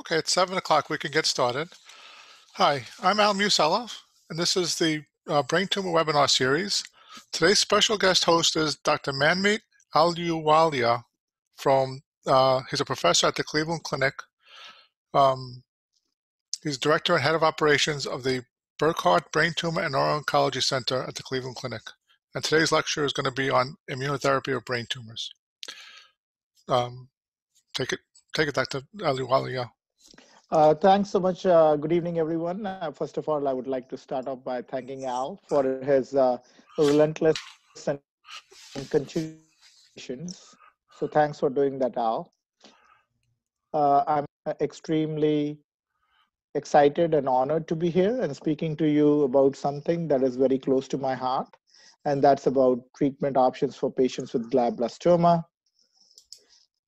Okay, it's seven o'clock. We can get started. Hi, I'm Al Musella, and this is the uh, Brain Tumor Webinar Series. Today's special guest host is Dr. Manmeet Ahluwalia from, uh, he's a professor at the Cleveland Clinic. Um, he's director and head of operations of the Burkhardt Brain Tumor and Neuro-Oncology Center at the Cleveland Clinic. And today's lecture is going to be on immunotherapy of brain tumors. Um, take it, take it, Dr. Ahluwalia. Uh, thanks so much. Uh, good evening, everyone. Uh, first of all, I would like to start off by thanking Al for his uh, relentless and contributions. So thanks for doing that, Al. Uh, I'm extremely excited and honored to be here and speaking to you about something that is very close to my heart, and that's about treatment options for patients with glioblastoma.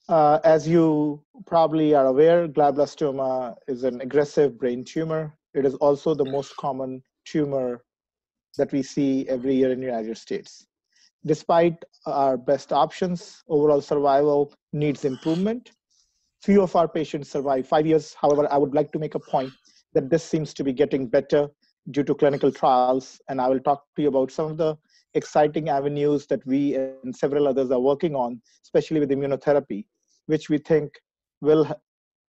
Uh, as you probably are aware, glioblastoma is an aggressive brain tumor. It is also the most common tumor that we see every year in the United States. Despite our best options, overall survival needs improvement. Few of our patients survive five years. However, I would like to make a point that this seems to be getting better due to clinical trials. And I will talk to you about some of the exciting avenues that we and several others are working on, especially with immunotherapy, which we think will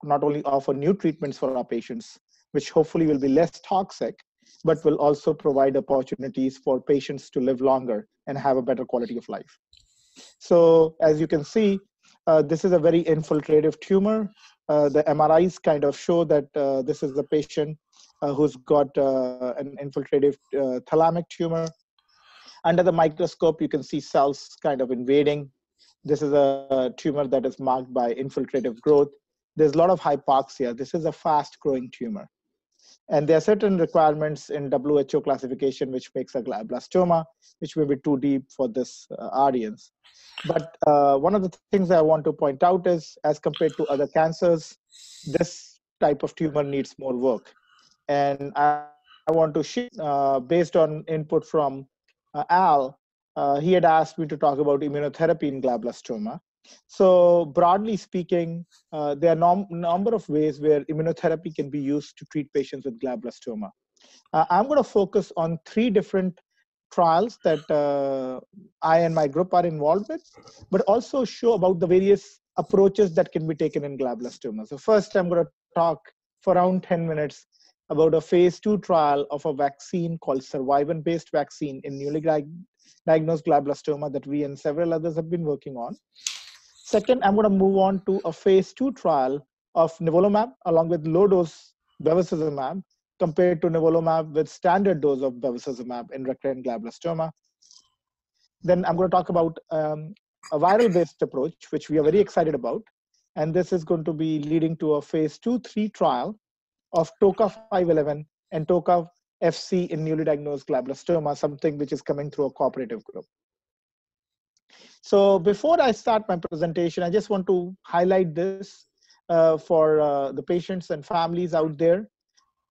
not only offer new treatments for our patients, which hopefully will be less toxic, but will also provide opportunities for patients to live longer and have a better quality of life. So as you can see, uh, this is a very infiltrative tumor. Uh, the MRIs kind of show that uh, this is a patient uh, who's got uh, an infiltrative uh, thalamic tumor. Under the microscope, you can see cells kind of invading. This is a tumor that is marked by infiltrative growth. There's a lot of hypoxia. This is a fast growing tumor. And there are certain requirements in WHO classification which makes a glioblastoma, which may be too deep for this uh, audience. But uh, one of the things I want to point out is, as compared to other cancers, this type of tumor needs more work. And I, I want to uh, based on input from uh, Al, uh, he had asked me to talk about immunotherapy in glioblastoma. So broadly speaking, uh, there are a number of ways where immunotherapy can be used to treat patients with glioblastoma. Uh, I'm going to focus on three different trials that uh, I and my group are involved with, but also show about the various approaches that can be taken in glioblastoma. So first, I'm going to talk for around 10 minutes about a phase two trial of a vaccine called survivin-based vaccine in newly diagnosed glioblastoma that we and several others have been working on. Second, I'm going to move on to a phase two trial of nivolumab along with low dose bevacizumab compared to nivolumab with standard dose of bevacizumab in recurrent glioblastoma. Then I'm going to talk about um, a viral based approach, which we are very excited about. And this is going to be leading to a phase two, three trial of TOCA 511 and TOCA FC in newly diagnosed glioblastoma, something which is coming through a cooperative group. So before I start my presentation, I just want to highlight this uh, for uh, the patients and families out there.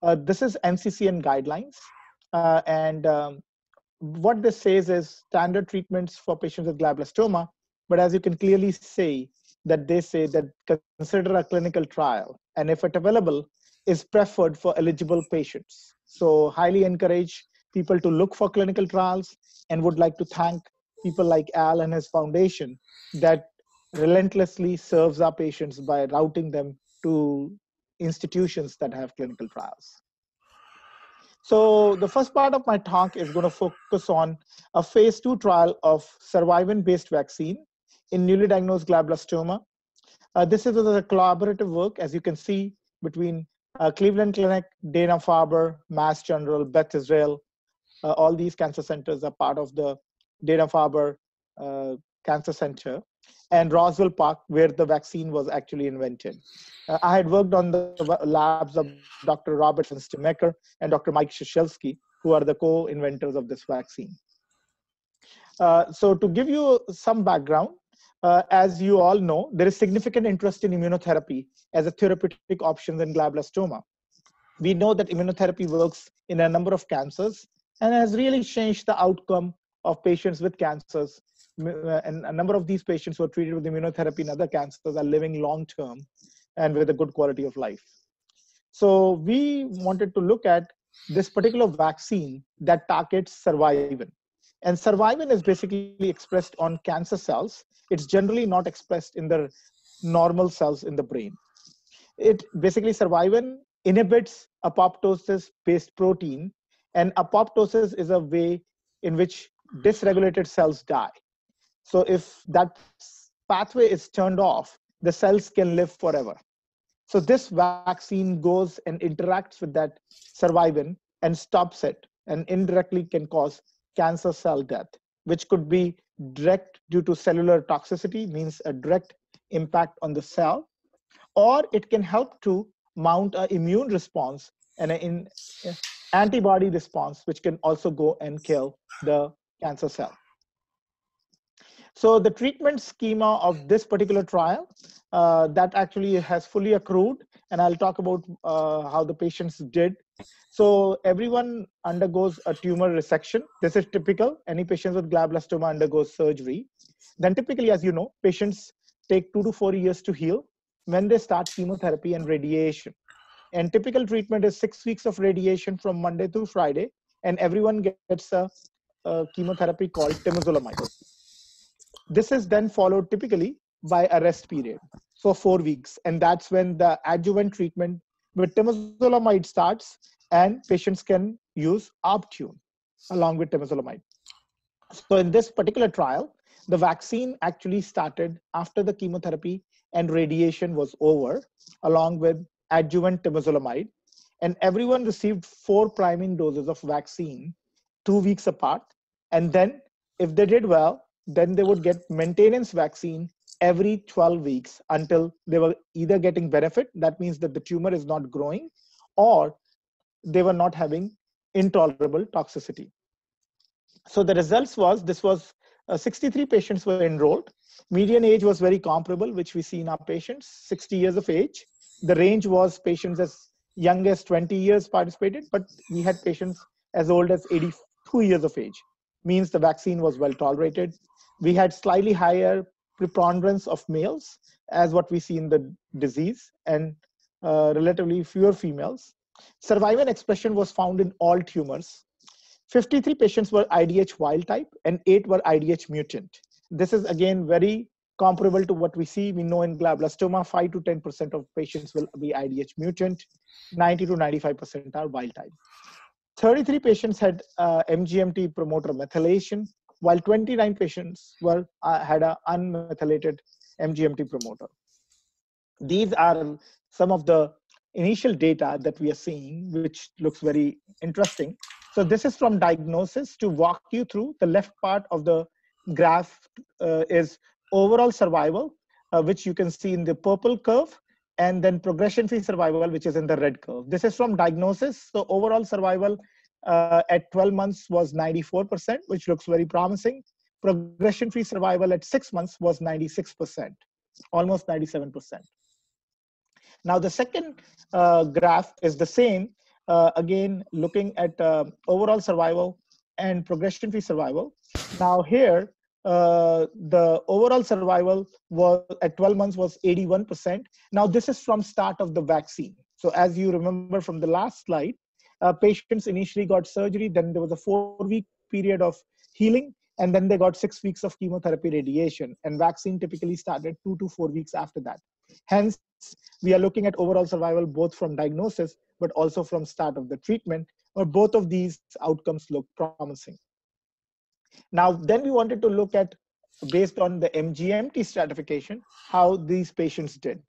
Uh, this is NCCN guidelines. Uh, and um, what this says is standard treatments for patients with glioblastoma. But as you can clearly see, that they say that consider a clinical trial. And if it available, is preferred for eligible patients. So highly encourage people to look for clinical trials and would like to thank people like Al and his foundation that relentlessly serves our patients by routing them to institutions that have clinical trials. So the first part of my talk is going to focus on a phase two trial of survivin-based vaccine in newly diagnosed glioblastoma. Uh, this is a collaborative work, as you can see, between uh, Cleveland Clinic, Dana-Farber, Mass General, Beth Israel. Uh, all these cancer centers are part of the Dana-Farber uh, Cancer Center, and Roswell Park, where the vaccine was actually invented. Uh, I had worked on the labs of Dr. Robert Fenstermaker and Dr. Mike Ciesielski, who are the co-inventors of this vaccine. Uh, so to give you some background, uh, as you all know, there is significant interest in immunotherapy as a therapeutic option in glioblastoma. We know that immunotherapy works in a number of cancers and has really changed the outcome of patients with cancers. Uh, and a number of these patients who are treated with immunotherapy in other cancers are living long term. and with a good quality of life. So we wanted to look at this particular vaccine that targets survivin. And survivin is basically expressed on cancer cells. It's generally not expressed in the normal cells in the brain. It basically survivin inhibits apoptosis based protein, and apoptosis is a way in which dysregulated cells die. So if that pathway is turned off, the cells can live forever. So this vaccine goes and interacts with that survivin and stops it and indirectly can cause cancer cell death, which could be direct due to cellular toxicity, means a direct impact on the cell, or it can help to mount an immune response and an eh, antibody response, which can also go and kill the cancer cell. So the treatment schema of this particular trial uh, that actually has fully accrued, and I'll talk about uh, how the patients did. So everyone undergoes a tumor resection. This is typical. Any patients with glioblastoma undergoes surgery. Then typically, as you know, patients take two to four years to heal when they start chemotherapy and radiation. And typical treatment is six weeks of radiation from Monday to Friday, and everyone gets a, a chemotherapy called temozolomide. This is then followed typically by a rest period for four weeks. And that's when the adjuvant treatment with temozolomide starts and patients can use Optune along with temozolomide. So in this particular trial, the vaccine actually started after the chemotherapy and radiation was over, along with adjuvant temozolomide. And everyone received four priming doses of vaccine two weeks apart. And then, if they did well, then they would get maintenance vaccine every 12 weeks until they were either getting benefit that means that the tumor is not growing or they were not having intolerable toxicity. So the results was this was uh, 63 patients were enrolled. Median age was very comparable which we see in our patients 60 years of age. The range was patients as young as 20 years participated but we had patients as old as 82 years of age. Means the vaccine was well tolerated we had slightly higher preponderance of males as what we see in the disease and uh, relatively fewer females. Survivin expression was found in all tumors. 53 patients were IDH wild type and 8 were IDH mutant. This is again very comparable to what we see. We know in glioblastoma, 5 to 10% of patients will be IDH mutant, 90 to 95% are wild type. 33 patients had uh, MGMT promoter methylation, while 29 patients were uh, had an unmethylated MGMT promoter. These are some of the initial data that we are seeing, which looks very interesting. So this is from diagnosis to walk you through. The left part of the graph uh, is overall survival, uh, which you can see in the purple curve, and then progression-free survival, which is in the red curve. This is from diagnosis. So overall survival uh, at 12 months was 94%, which looks very promising. Progression-free survival at six months was 96%, almost 97%. Now the second uh, graph is the same, uh, again, looking at uh, overall survival and progression-free survival. Now here, uh, the overall survival was at 12 months was 81%. Now this is from start of the vaccine. So as you remember from the last slide, uh, patients initially got surgery, then there was a four week period of healing, and then they got six weeks of chemotherapy radiation. And vaccine typically started two to four weeks after that. Hence, we are looking at overall survival both from diagnosis but also from start of the treatment, or both of these outcomes look promising. Now, then we wanted to look at, based on the MGMT stratification, how these patients did.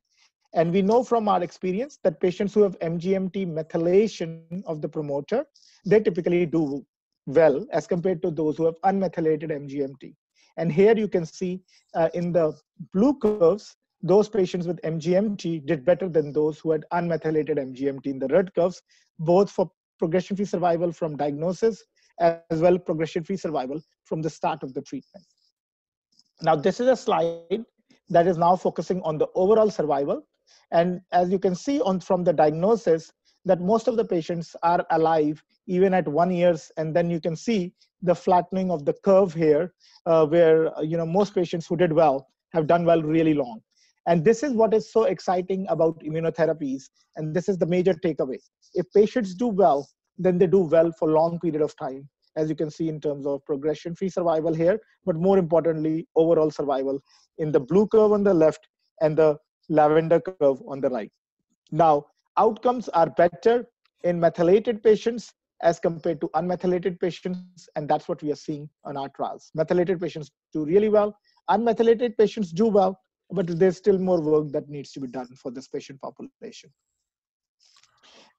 And we know from our experience that patients who have MGMT methylation of the promoter, they typically do well as compared to those who have unmethylated MGMT. And here you can see uh, in the blue curves, those patients with MGMT did better than those who had unmethylated MGMT in the red curves, both for progression-free survival from diagnosis as well progression-free survival from the start of the treatment. Now, this is a slide that is now focusing on the overall survival and as you can see on from the diagnosis, that most of the patients are alive even at one years. And then you can see the flattening of the curve here, uh, where you know most patients who did well have done well really long. And this is what is so exciting about immunotherapies. And this is the major takeaway. If patients do well, then they do well for long period of time, as you can see in terms of progression-free survival here, but more importantly, overall survival in the blue curve on the left and the lavender curve on the right. Now, outcomes are better in methylated patients as compared to unmethylated patients, and that's what we are seeing on our trials. Methylated patients do really well. Unmethylated patients do well, but there's still more work that needs to be done for this patient population.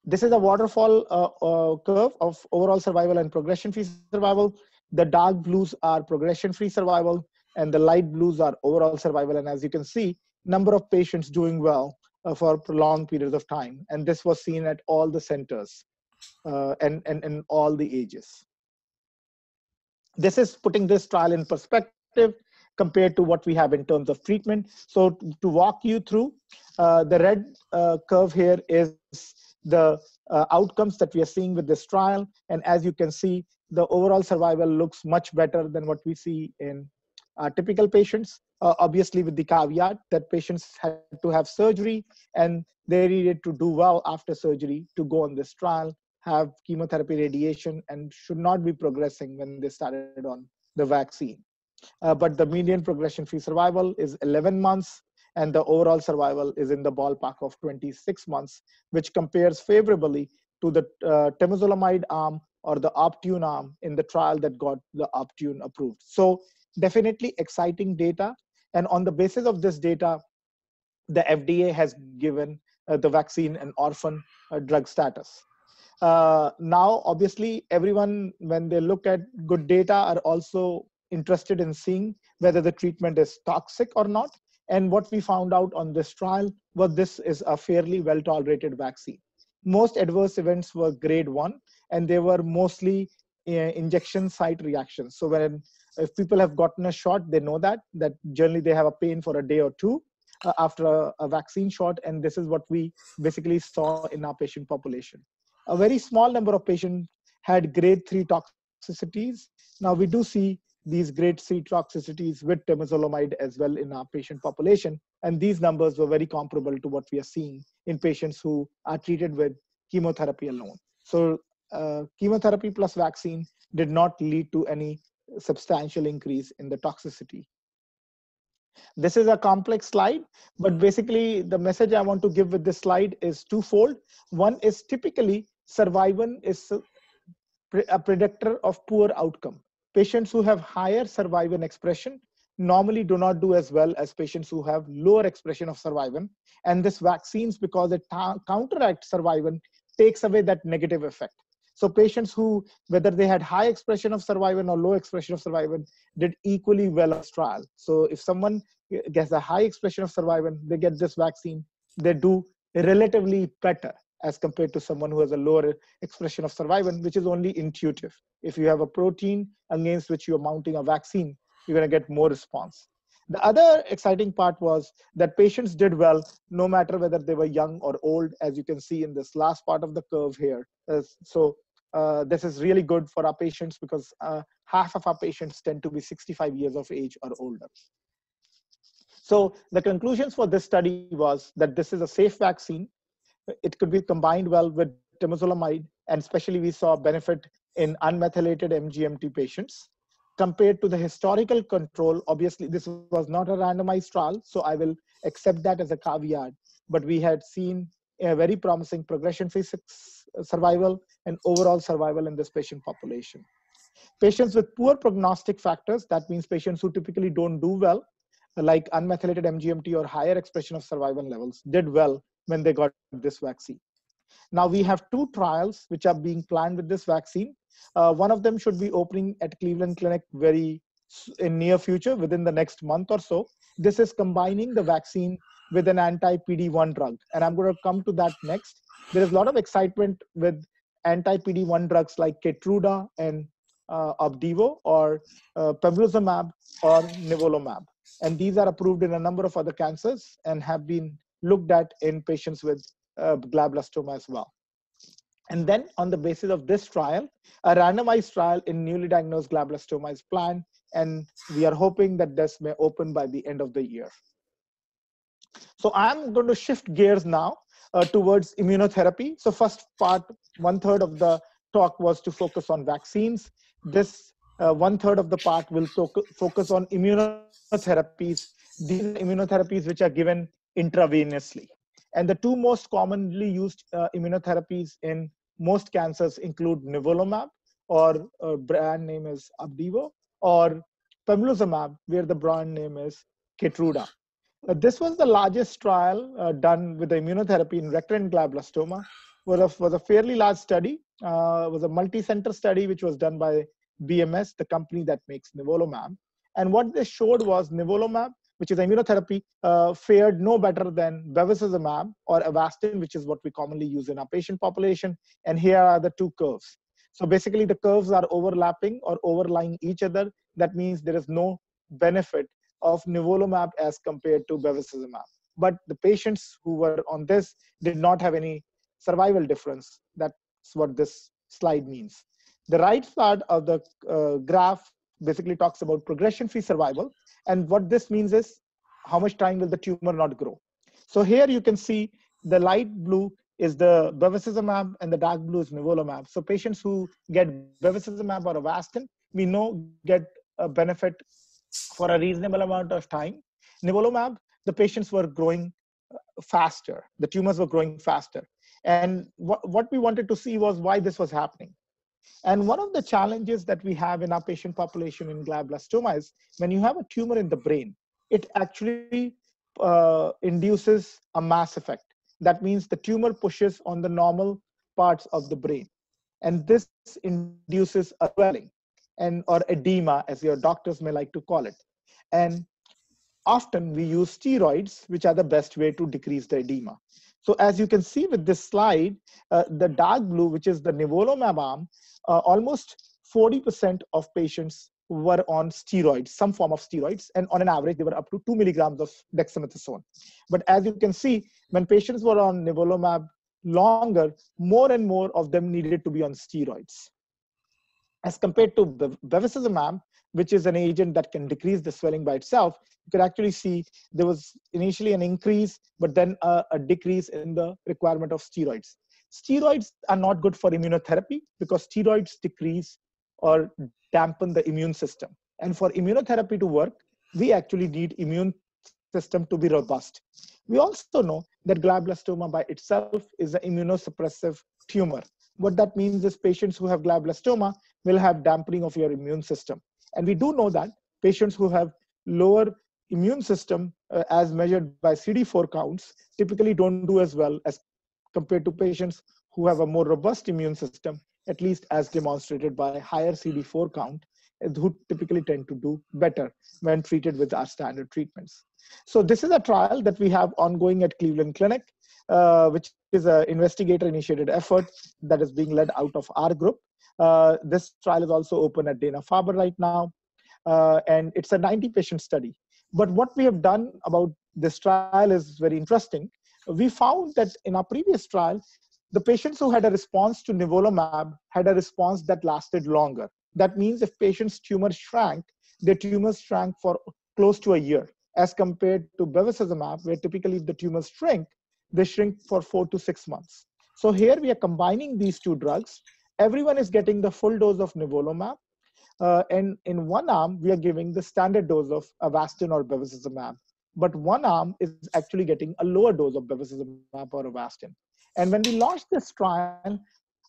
This is a waterfall uh, uh, curve of overall survival and progression-free survival. The dark blues are progression-free survival, and the light blues are overall survival. And as you can see, number of patients doing well uh, for prolonged periods of time. And this was seen at all the centers uh, and, and, and all the ages. This is putting this trial in perspective compared to what we have in terms of treatment. So to walk you through, uh, the red uh, curve here is the uh, outcomes that we are seeing with this trial. And as you can see, the overall survival looks much better than what we see in uh, typical patients, uh, obviously with the caveat that patients had to have surgery and they needed to do well after surgery to go on this trial, have chemotherapy radiation, and should not be progressing when they started on the vaccine. Uh, but the median progression-free survival is 11 months, and the overall survival is in the ballpark of 26 months, which compares favorably to the uh, temozolomide arm or the Optune arm in the trial that got the Optune approved. So definitely exciting data. And on the basis of this data, the FDA has given uh, the vaccine an orphan uh, drug status. Uh, now, obviously, everyone, when they look at good data, are also interested in seeing whether the treatment is toxic or not. And what we found out on this trial was this is a fairly well tolerated vaccine. Most adverse events were grade one, and they were mostly uh, injection site reactions. So when if people have gotten a shot, they know that that generally they have a pain for a day or two uh, after a, a vaccine shot, and this is what we basically saw in our patient population. A very small number of patients had grade three toxicities. Now we do see these grade 3 toxicities with temozolomide as well in our patient population. And these numbers were very comparable to what we are seeing in patients who are treated with chemotherapy alone. So uh, chemotherapy plus vaccine did not lead to any substantial increase in the toxicity. This is a complex slide, but basically the message I want to give with this slide is twofold. One is typically survivin is a predictor of poor outcome patients who have higher survivin expression normally do not do as well as patients who have lower expression of survivin. And this vaccines, because it counteracts survivin, takes away that negative effect. So patients who, whether they had high expression of survivin or low expression of survivin, did equally well as trial. So if someone gets a high expression of survivin, they get this vaccine, they do relatively better as compared to someone who has a lower expression of survivin, which is only intuitive. If you have a protein against which you're mounting a vaccine, you're going to get more response. The other exciting part was that patients did well no matter whether they were young or old, as you can see in this last part of the curve here. so uh, this is really good for our patients because uh, half of our patients tend to be 65 years of age or older. So the conclusions for this study was that this is a safe vaccine it could be combined well with temozolomide, and especially we saw benefit in unmethylated MGMT patients. Compared to the historical control, obviously this was not a randomized trial, so I will accept that as a caveat, but we had seen a very promising progression-free survival and overall survivin in this patient population. Patients with poor prognostic factors, that means patients who typically don't do well, like unmethylated MGMT or higher expression of survival levels, did well when they got this vaccine. Now we have two trials which are being planned with this vaccine. Uh, one of them should be opening at Cleveland Clinic very in near future within the next month or so. This is combining the vaccine with an anti-PD-1 drug. And I'm going to come to that next. There is a lot of excitement with anti-PD-1 drugs like Keytruda and uh, Opdivo or uh, pembrolizumab or nivolumab. And these are approved in a number of other cancers and have been looked at in patients with uh, glioblastoma as well. And then on the basis of this trial, a randomized trial in newly diagnosed glioblastoma is planned, and we are hoping that this may open by the end of the year. So I'm going to shift gears now uh, towards immunotherapy. So first part, one third of the talk was to focus on vaccines. This uh, one third of the part will focus on immunotherapies. These immunotherapies which are given intravenously. And the two most commonly used uh, immunotherapies in most cancers include nivolumab, or uh, brand name is Opdivo, or pembrolizumab, where the brand name is Keytruda. Uh, this was the largest trial uh, done with the immunotherapy in recurrent glioblastoma. Was a, was a fairly large study. Uh, was a multi-center study which was done by BMS, the company that makes nivolumab. And what they showed was nivolumab, which is immunotherapy, uh, fared no better than bevacizumab or Avastin, which is what we commonly use in our patient population. And here are the two curves. So basically, the curves are overlapping or overlying each other. That means there is no benefit of nivolumab as compared to bevacizumab. But the patients who were on this did not have any survival difference. That's what this slide means. The right part of the uh, graph basically talks about progression-free survival. And what this means is how much time will the tumor not grow. So here you can see the light blue is the bevacizumab and the dark blue is nivolumab. So patients who get bevacizumab or Avastin, we know get a benefit for a reasonable amount of time. Nivolumab, the patients were growing uh, faster. The tumors were growing faster. And what, what we wanted to see was why this was happening. And one of the challenges that we have in our patient population in glioblastoma is when you have a tumor in the brain, it actually uh, induces a mass effect. That means the tumor pushes on the normal parts of the brain. And this induces a swelling and or edema as your doctors may like to call it. And often we use steroids which are the best way to decrease the edema. So as you can see with this slide uh, the dark blue which is the nivolumab arm uh, almost 40% of patients were on steroids some form of steroids and on an average they were up to 2 milligrams of dexamethasone. But as you can see when patients were on nivolumab longer more and more of them needed to be on steroids as compared to bevacizumab, which is an agent that can decrease the swelling by itself, you could actually see there was initially an increase, but then a, a decrease in the requirement of steroids. Steroids are not good for immunotherapy because steroids decrease or dampen the immune system. And for immunotherapy to work, we actually need immune system to be robust. We also know that glioblastoma by itself is an immunosuppressive tumor. What that means is patients who have glioblastoma will have dampening of your immune system. And we do know that patients who have lower immune system uh, as measured by CD4 counts typically don't do as well as compared to patients who have a more robust immune system, at least as demonstrated by higher CD4 count, who typically tend to do better when treated with our standard treatments. So this is a trial that we have ongoing at Cleveland Clinic, uh, which is an investigator-initiated effort that is being led out of our group. Uh, this trial is also open at Dana-Farber right now, uh, and it's a 90-patient study. But what we have done about this trial is very interesting. We found that in our previous trial, the patients who had a response to nivolumab had a response that lasted longer. That means if patients' tumor shrank, their tumors shrank for close to a year, as compared to bevacizumab, where typically the tumors shrink, they shrink for four to six months. So here we are combining these two drugs everyone is getting the full dose of nivolumab. Uh, and in one arm, we are giving the standard dose of Avastin or bevacizumab. But one arm is actually getting a lower dose of bevacizumab or Avastin. And when we launched this trial,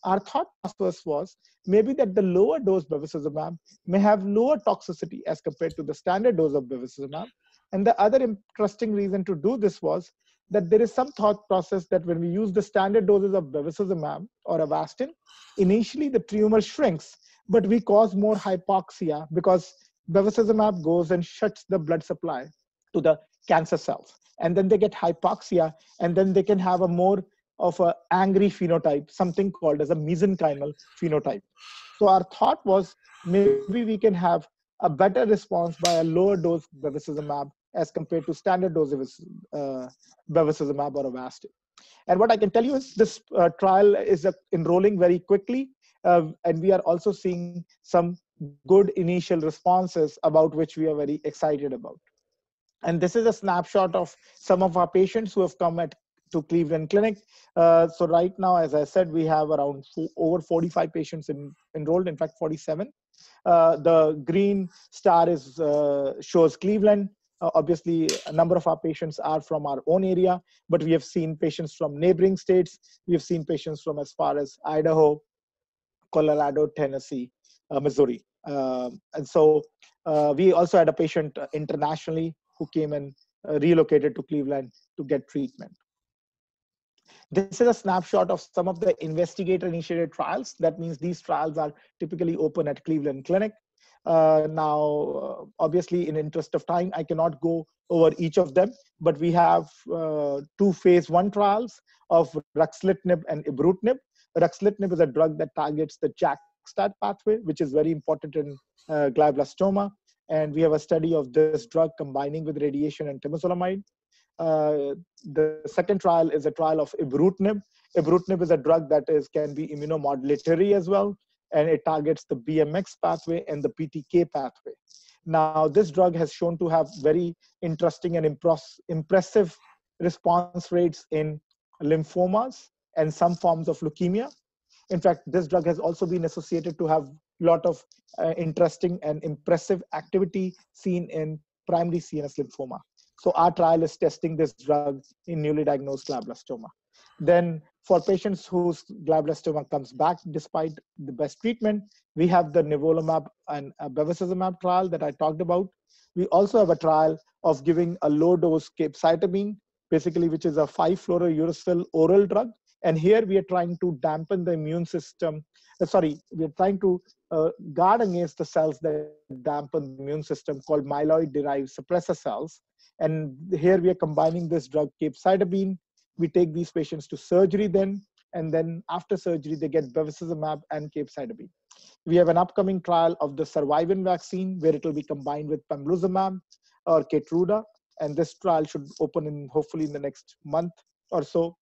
our thought process was maybe that the lower dose bevacizumab may have lower toxicity as compared to the standard dose of bevacizumab. And the other interesting reason to do this was that there is some thought process that when we use the standard doses of bevacizumab or Avastin, initially the tumor shrinks, but we cause more hypoxia because bevacizumab goes and shuts the blood supply to the cancer cells. And then they get hypoxia, and then they can have a more of an angry phenotype, something called as a mesenchymal phenotype. So our thought was maybe we can have a better response by a lower dose bevacizumab as compared to standard dose of uh, bevacizumab or Avastin. And what I can tell you is this uh, trial is uh, enrolling very quickly, uh, and we are also seeing some good initial responses about which we are very excited about. And this is a snapshot of some of our patients who have come at to Cleveland Clinic. Uh, so right now, as I said, we have around four, over 45 patients in, enrolled, in fact, 47. Uh, the green star is uh, shows Cleveland. Uh, obviously, a number of our patients are from our own area, but we have seen patients from neighboring states. We have seen patients from as far as Idaho, Colorado, Tennessee, uh, Missouri. Um, and so uh, we also had a patient internationally who came and relocated to Cleveland to get treatment. This is a snapshot of some of the investigator-initiated trials. That means these trials are typically open at Cleveland Clinic. Uh, now, uh, obviously, in interest of time, I cannot go over each of them, but we have uh, two phase one trials of ruxolitinib and ibrutinib. Ruxolitinib is a drug that targets the JAK-STAT pathway, which is very important in uh, glioblastoma. And we have a study of this drug combining with radiation and temozolomide. Uh, the second trial is a trial of ibrutinib. Ibrutinib is a drug that is can be immunomodulatory as well, and it targets the BMX pathway and the BTK pathway. Now, this drug has shown to have very interesting and impressive response rates in lymphomas and some forms of leukemia. In fact, this drug has also been associated to have a lot of uh, interesting and impressive activity seen in primary CNS lymphoma. So our trial is testing this drug in newly diagnosed glioblastoma. Then for patients whose glioblastoma comes back despite the best treatment, we have the nivolumab and bevacizumab trial that I talked about. We also have a trial of giving a low dose capecitabine, basically which is a 5-fluorouracil oral drug. And here we are trying to dampen the immune system. Uh, sorry, we are trying to uh, guard against the cells that dampen the immune system called myeloid-derived suppressor cells. And here we are combining this drug capecitabine. We take these patients to surgery then, and then after surgery, they get bevacizumab and capecitabine. We have an upcoming trial of the survivin vaccine where it will be combined with pembrolizumab or Keytruda. And this trial should open in hopefully in the next month or so.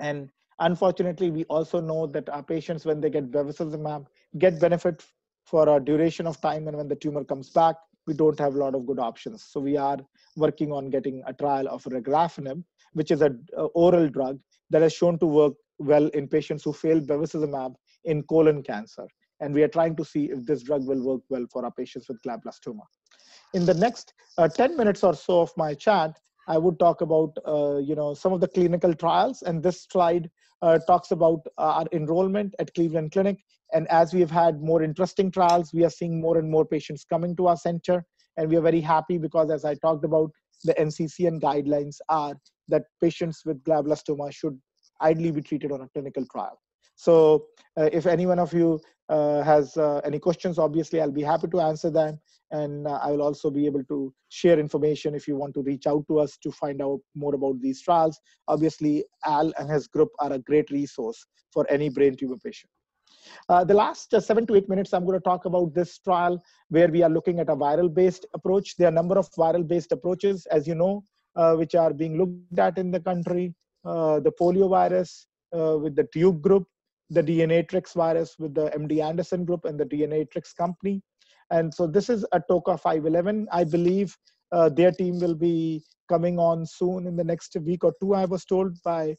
And unfortunately, we also know that our patients, when they get bevacizumab, get benefit for a duration of time. And when the tumor comes back, we don't have a lot of good options. So we are working on getting a trial of regorafenib, which is an oral drug that has shown to work well in patients who failed bevacizumab in colon cancer. And we are trying to see if this drug will work well for our patients with glioblastoma. In the next uh, 10 minutes or so of my chat, I would talk about uh, you know some of the clinical trials, and this slide uh, Uh, talks about uh, our enrollment at Cleveland Clinic and as we have had more interesting trials, we are seeing more and more patients coming to our center. And we are very happy because, as I talked about, the NCCN guidelines are that patients with glioblastoma should ideally be treated on a clinical trial. So, uh, if any one of you uh, has uh, any questions, obviously I'll be happy to answer them. And I will also be able to share information if you want to reach out to us to find out more about these trials. Obviously, Al and his group are a great resource for any brain tumor patient. Uh, the last uh, seven to eight minutes, I'm going to talk about this trial where we are looking at a viral-based approach. There are a number of viral-based approaches, as you know, uh, which are being looked at in the country. The polio virus with the Duke group, the DNAtrix virus with the MD Anderson group and the DNAtrix company. And so this is a TOCA 511. I believe uh, their team will be coming on soon in the next week or two, I was told by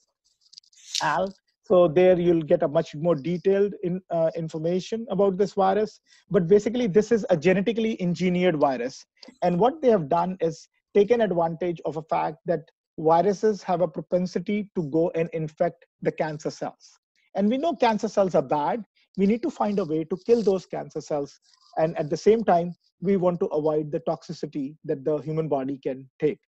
Al. So there you'll get a much more detailed in, uh, information about this virus. But basically, this is a genetically engineered virus. And what they have done is taken advantage of a fact that viruses have a propensity to go and infect the cancer cells. And we know cancer cells are bad. We need to find a way to kill those cancer cells. And at the same time, we want to avoid the toxicity that the human body can take.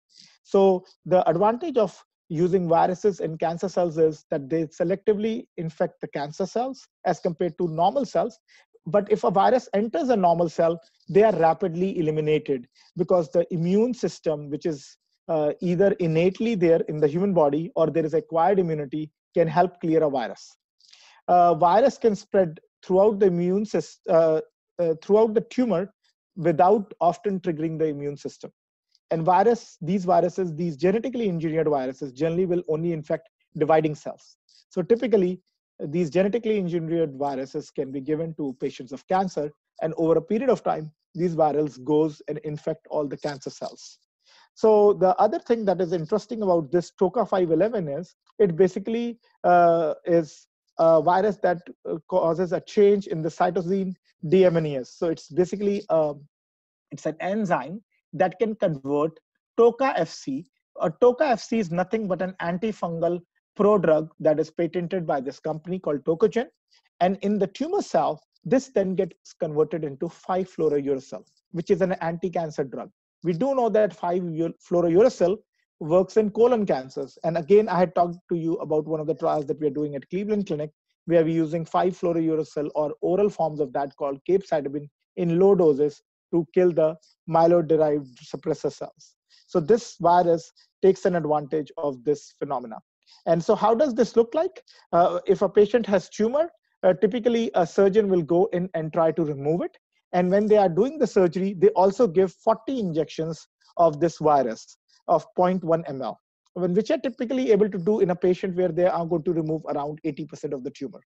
So the advantage of using viruses in cancer cells is that they selectively infect the cancer cells as compared to normal cells. But if a virus enters a normal cell, they are rapidly eliminated because the immune system, which is uh, either innately there in the human body or there is acquired immunity, can help clear a virus. Uh, virus can spread throughout the immune system, uh, uh, throughout the tumor without often triggering the immune system. And virus, these viruses, these genetically engineered viruses generally will only infect dividing cells. So typically, these genetically engineered viruses can be given to patients of cancer, and over a period of time, these virals goes and infect all the cancer cells. So the other thing that is interesting about this TOCA 511 is it basically uh, is a virus that uh, causes a change in the cytosine deaminase. So it's basically um, it's an enzyme that can convert TOCA FC. A TOCA FC is nothing but an antifungal prodrug that is patented by this company called Tocagen. And in the tumor cell, this then gets converted into 5-fluorouracil, which is an anti-cancer drug. We do know that 5-fluorouracil works in colon cancers. And again, I had talked to you about one of the trials that we are doing at Cleveland Clinic, where we're using 5-fluorouracil or oral forms of that called capecitabine in low doses to kill the myeloid-derived suppressor cells. So this virus takes an advantage of this phenomena. And so how does this look like? Uh, if a patient has tumor, uh, typically a surgeon will go in and try to remove it. And when they are doing the surgery, they also give 40 injections of this virus of 0.1 ml, which are typically able to do in a patient where they are going to remove around 80% of the tumor.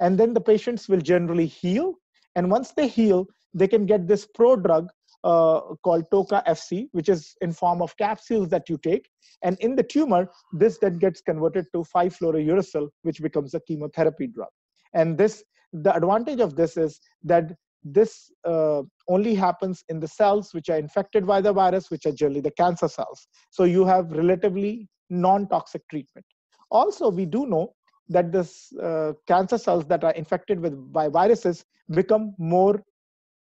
And then the patients will generally heal. And once they heal, they can get this prodrug uh, called TOCA FC, which is in form of capsules that you take. And in the tumor, this then gets converted to 5-fluorouracil, which becomes a chemotherapy drug. And this, the advantage of this is that this uh, only happens in the cells which are infected by the virus, which are generally the cancer cells. So you have relatively non-toxic treatment. Also, we do know that this uh, cancer cells that are infected with by viruses become more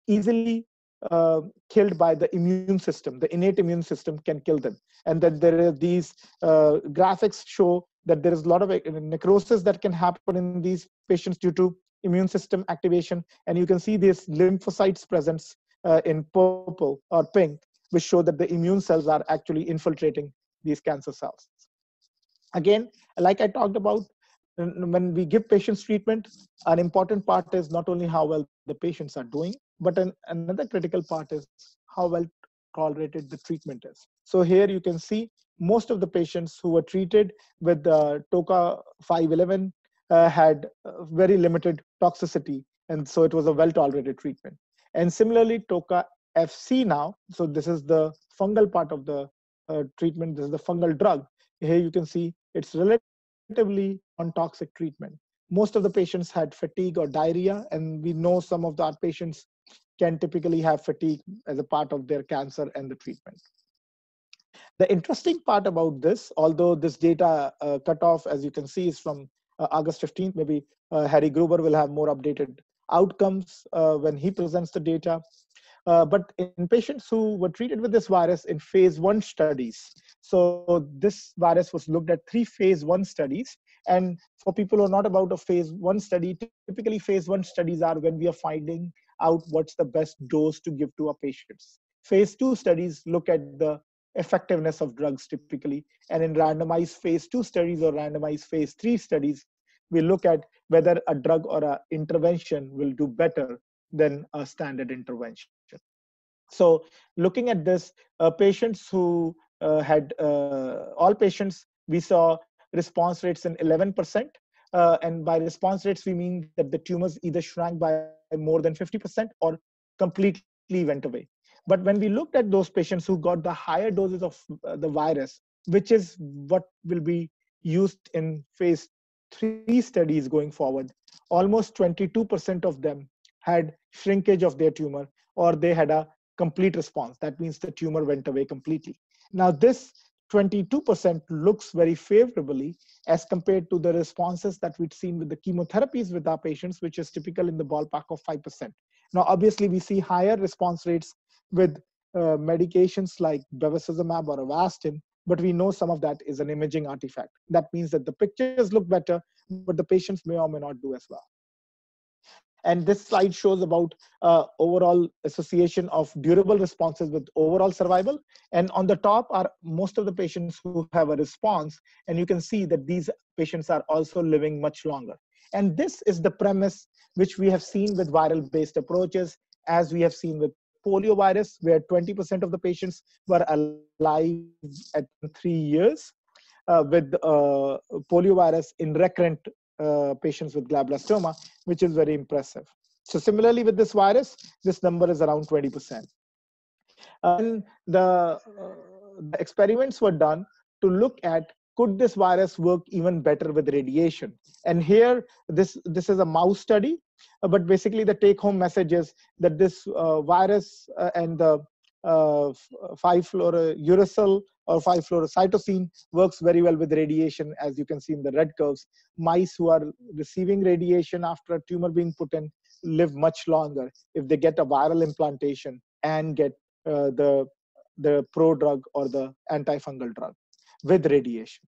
easily uh, killed by the immune system. The innate immune system can kill them. And that there are these uh, graphics show that there is a lot of uh, necrosis that can happen in these patients due to immune system activation. And you can see these lymphocytes presence uh, in purple or pink, which show that the immune cells are actually infiltrating these cancer cells. Again, like I talked about, when we give patients treatment, an important part is not only how well the patients are doing, but an, another critical part is how well tolerated the treatment is. So here you can see most of the patients who were treated with TOCA 511 uh, had uh, very limited toxicity. And so it was a well tolerated treatment. And similarly, TOCA FC now, so this is the fungal part of the uh, treatment, this is the fungal drug. Here you can see it's relatively non-toxic treatment. Most of the patients had fatigue or diarrhea, and we know some of the patients can typically have fatigue as a part of their cancer and the treatment. The interesting part about this, although this data uh, cutoff, as you can see, is from August 15th, maybe uh, Harry Gruber will have more updated outcomes uh, when he presents the data. Uh, but in patients who were treated with this virus in phase one studies, so this virus was looked at three phase one studies. And for people who are not about a phase one study, typically phase one studies are when we are finding out what's the best dose to give to our patients. Phase two studies look at the effectiveness of drugs typically. And in randomized phase two studies or randomized phase three studies, we look at whether a drug or an intervention will do better than a standard intervention. So looking at this, uh, patients who uh, had, uh, all patients, we saw response rates in 11%. Uh, and by response rates, we mean that the tumors either shrank by more than 50% or completely went away. But when we looked at those patients who got the higher doses of uh, the virus, which is what will be used in phase three studies going forward, almost 22% of them had shrinkage of their tumor or they had a complete response. That means the tumor went away completely. Now, this 22% looks very favorably as compared to the responses that we'd seen with the chemotherapies with our patients, which is typical in the ballpark of 5%. Now, obviously, we see higher response rates with uh, medications like bevacizumab or Avastin, but we know some of that is an imaging artifact. That means that the pictures look better, but the patients may or may not do as well. And this slide shows about uh, overall association of durable responses with overall survival. And on the top are most of the patients who have a response. And you can see that these patients are also living much longer. And this is the premise which we have seen with viral based approaches, as we have seen with poliovirus, where 20% of the patients were alive at three years. Uh, with uh, poliovirus in recurrent uh, patients with glioblastoma, which is very impressive. So similarly with this virus, this number is around 20%. And the uh, the experiments were done to look at could this virus work even better with radiation and here this this is a mouse study uh, but basically the take home message is that this uh, virus uh, and the uh, 5-fluorouracil or 5-fluorocytosine works very well with radiation as you can see in the red curves. Mice who are receiving radiation after a tumor being put in live much longer. If they get a viral implantation and get uh, the the pro drug or the antifungal drug with radiation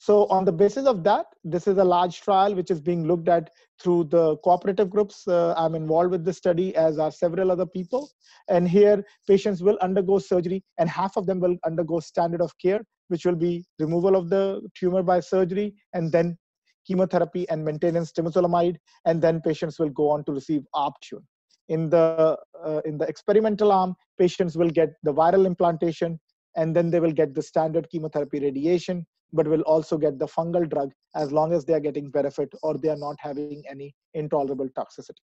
so on the basis of that, this is a large trial which is being looked at through the cooperative groups. Uh, I'm involved with the study as are several other people. And here patients will undergo surgery and half of them will undergo standard of care, which will be removal of the tumor by surgery and then chemotherapy and maintenance temozolomide. And then patients will go on to receive Optune. In the, uh, in the experimental arm, patients will get the viral implantation and then they will get the standard chemotherapy radiation but will also get the fungal drug as long as they are getting benefit or they are not having any intolerable toxicity.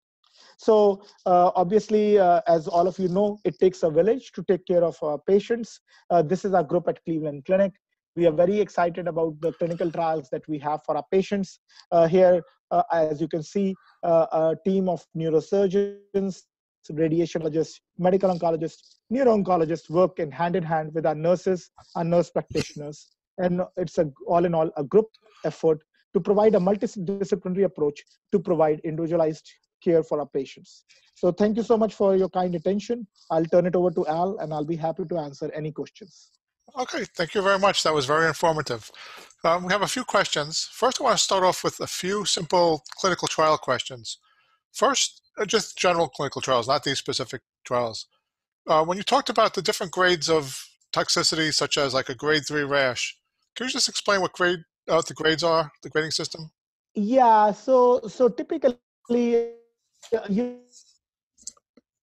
So uh, obviously, uh, as all of you know, it takes a village to take care of uh, patients. Uh, this is our group at Cleveland Clinic. We are very excited about the clinical trials that we have for our patients. Uh, here, as you can see, a team of neurosurgeons, radiationologists, medical oncologists, neuro-oncologists work in hand in hand with our nurses, our nurse practitioners, and it's a all in all a group effort to provide a multidisciplinary approach to provide individualized care for our patients. So thank you so much for your kind attention. I'll turn it over to Al and I'll be happy to answer any questions. Okay, thank you very much. That was very informative. Um, we have a few questions. First, I want to start off with a few simple clinical trial questions. First, uh, just general clinical trials, not these specific trials. Uh, when you talked about the different grades of toxicity, such as like a grade three rash, can you just explain what grade uh, the grades are, the grading system? Yeah. So so typically, you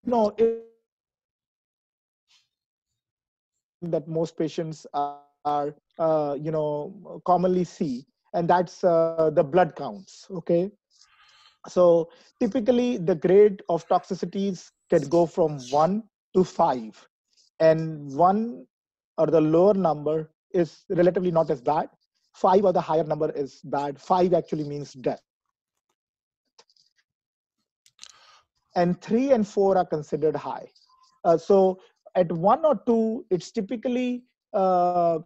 know, it, that most patients are, are uh, you know commonly see, and that's uh, the blood counts. Okay. So typically, the grade of toxicities can go from one to five, and one or the lower number is relatively not as bad. Five or the higher number is bad. Five actually means death. And three and four are considered high. Uh, so at one or two, it's typically uh,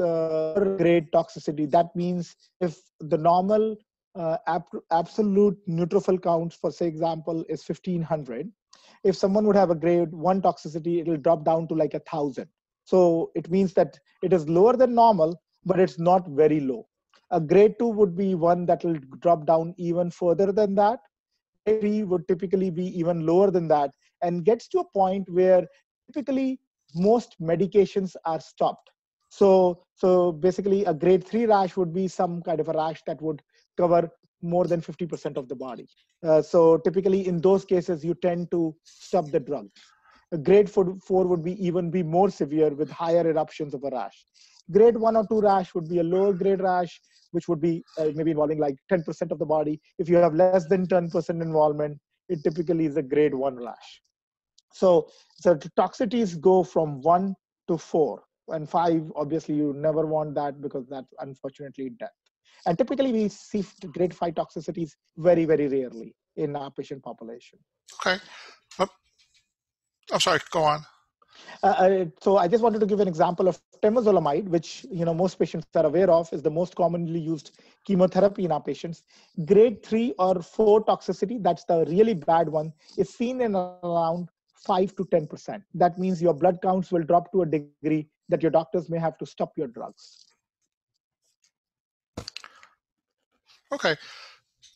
uh, grade toxicity. That means if the normal uh, ab- absolute neutrophil counts, for say example, is 1500, if someone would have a grade one toxicity, it will drop down to like a thousand. So it means that it is lower than normal, but it's not very low. A grade two would be one that will drop down even further than that. Grade three would typically be even lower than that and gets to a point where typically most medications are stopped. So, so basically a grade three rash would be some kind of a rash that would cover more than 50% of the body. Uh, so typically in those cases, you tend to stop the drug. A grade four, four would be even be more severe with higher eruptions of a rash. Grade one or two rash would be a lower grade rash, which would be uh, maybe involving like 10% of the body. If you have less than 10% involvement, it typically is a grade one rash. So, so toxicities go from one to four and five. Obviously, you never want that because that's unfortunately death. And typically, we see grade five toxicities very, very rarely in our patient population. Okay. I'm sorry, go on. Uh, uh, so I just wanted to give an example of temozolomide, which you know most patients are aware of, is the most commonly used chemotherapy in our patients. Grade three or four toxicity, that's the really bad one, is seen in around five to ten percent. That means your blood counts will drop to a degree that your doctors may have to stop your drugs. Okay.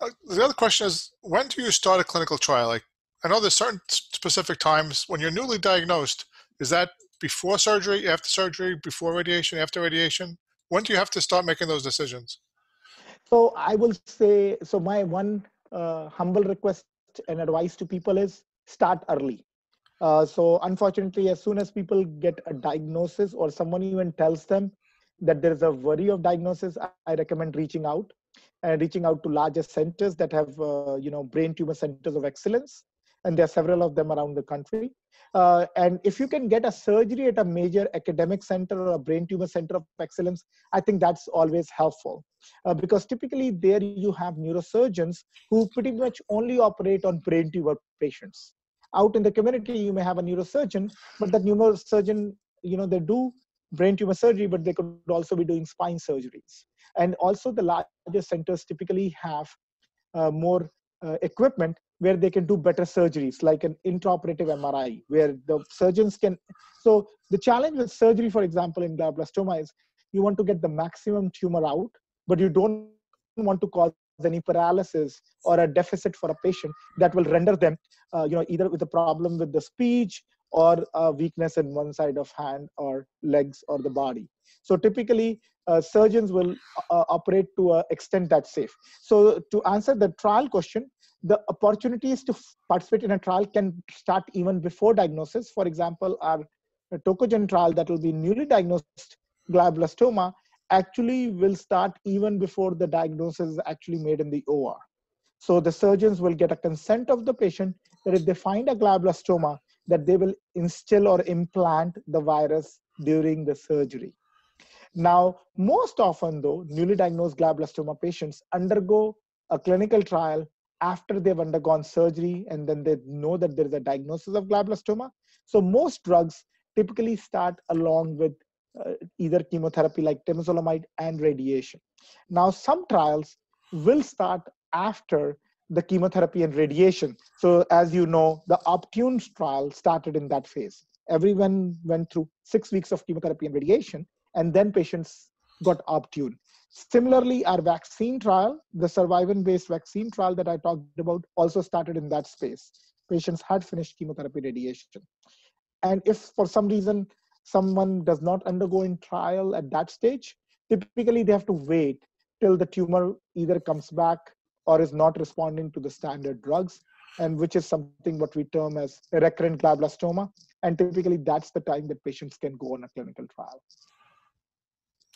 Uh, the other question is, when do you start a clinical trial? Like, I know there's certain specific times when you're newly diagnosed. Is that before surgery, after surgery, before radiation, after radiation? When do you have to start making those decisions? So I will say, so my one uh, humble request and advice to people is start early. Uh, so unfortunately, as soon as people get a diagnosis or someone even tells them that there is a worry of diagnosis, I recommend reaching out and reaching out to larger centers that have, uh, you know, brain tumor centers of excellence and there are several of them around the country. Uh, and if you can get a surgery at a major academic center or a brain tumor center of excellence, I think that's always helpful. Uh, because typically there you have neurosurgeons who pretty much only operate on brain tumor patients. Out in the community, you may have a neurosurgeon, but that neurosurgeon, you know, they do brain tumor surgery, but they could also be doing spine surgeries. And also the larger centers typically have uh, more equipment where they can do better surgeries like an intraoperative mri where the surgeons can so the challenge with surgery for example in glioblastoma is you want to get the maximum tumor out but you don't want to cause any paralysis or a deficit for a patient that will render them uh, you know either with a problem with the speech or a weakness in one side of hand or legs or the body so typically uh, surgeons will uh, operate to an extent that's safe so to answer the trial question the opportunities to participate in a trial can start even before diagnosis. For example, our Tocagen trial that will be newly diagnosed glioblastoma actually will start even before the diagnosis is actually made in the OR. So the surgeons will get a consent of the patient that if they find a glioblastoma, that they will instill or implant the virus during the surgery. Now, most often though, newly diagnosed glioblastoma patients undergo a clinical trial after they've undergone surgery and then they know that there is a diagnosis of glioblastoma. So most drugs typically start along with uh, either chemotherapy like temozolomide and radiation. Now some trials will start after the chemotherapy and radiation. So as you know, the Optune trial started in that phase. Everyone went through six weeks of chemotherapy and radiation, and then patients got Optune. Similarly, our vaccine trial, the survivin-based vaccine trial that I talked about, also started in that space. Patients had finished chemotherapy radiation. And if for some reason someone does not undergo in trial at that stage, typically they have to wait till the tumor either comes back or is not responding to the standard drugs, and which is something what we term as recurrent glioblastoma. And typically that's the time that patients can go on a clinical trial.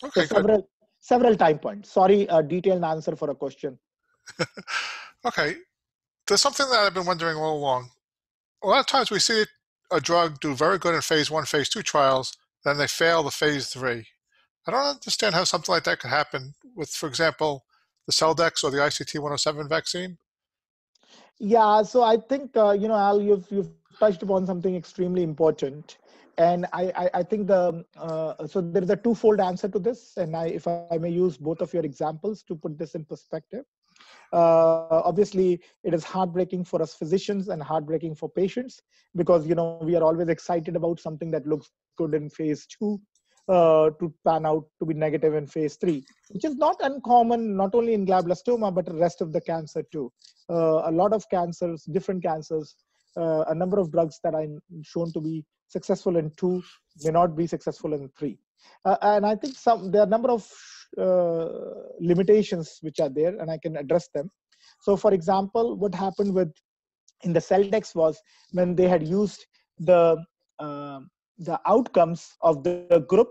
Okay, so several, several time points. Sorry, a detailed answer for a question. okay. There's something that I've been wondering all along. A lot of times we see a drug do very good in phase one, phase two trials, then they fail the phase three. I don't understand how something like that could happen with, for example, the Celldex or the ICT 107 vaccine. Yeah, so I think uh, you know, Al, you've you've touched upon something extremely important and I, I, I think the uh, so there is a twofold answer to this, and I, if I may use both of your examples to put this in perspective. Uh, obviously, it is heartbreaking for us physicians and heartbreaking for patients because you know we are always excited about something that looks good in phase two uh, to pan out to be negative in phase three, which is not uncommon not only in glioblastoma but the rest of the cancer too. Uh, a lot of cancers, different cancers, uh, a number of drugs that are shown to be successful in two may not be successful in three. Uh, and I think some there are a number of uh, limitations which are there, and I can address them. So, for example, what happened with in the Celldex was when they had used the uh, the outcomes of the group,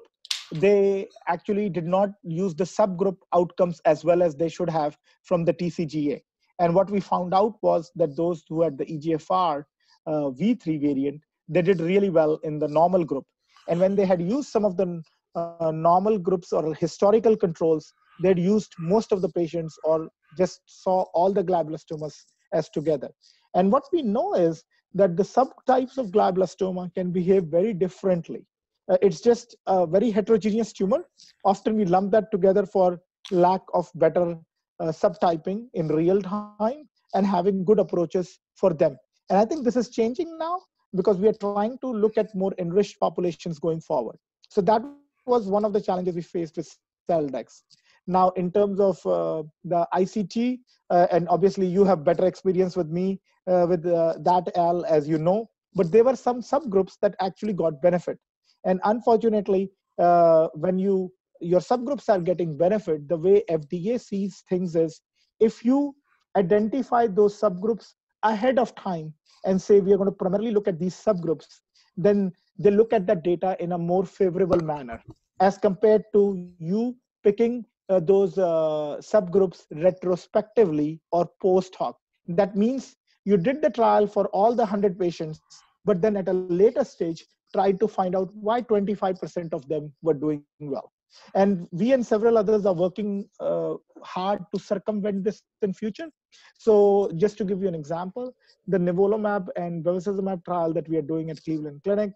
they actually did not use the subgroup outcomes as well as they should have from the TCGA. And what we found out was that those who had the EGFR V3 variant they did really well in the normal group. And when they had used some of the uh, normal groups or historical controls, they'd used most of the patients or just saw all the glioblastomas as together. And what we know is that the subtypes of glioblastoma can behave very differently. Uh, it's just a very heterogeneous tumor. Often we lump that together for lack of better uh, subtyping in real time and having good approaches for them. And I think this is changing now because we are trying to look at more enriched populations going forward. So that was one of the challenges we faced with Celldex. Now, in terms of uh, the ICT, uh, and obviously you have better experience with me uh, with uh, that, Al, as you know, but there were some subgroups that actually got benefit. And unfortunately, uh, when you your subgroups are getting benefit, the way FDA sees things is if you identify those subgroups ahead of time and say we are going to primarily look at these subgroups, then they look at that data in a more favorable manner as compared to you picking uh, those uh, subgroups retrospectively or post hoc. That means you did the trial for all the 100 patients, but then at a later stage, tried to find out why 25% of them were doing well. And we and several others are working uh, hard to circumvent this in future. So just to give you an example, the nivolumab and bevacizumab trial that we are doing at Cleveland Clinic,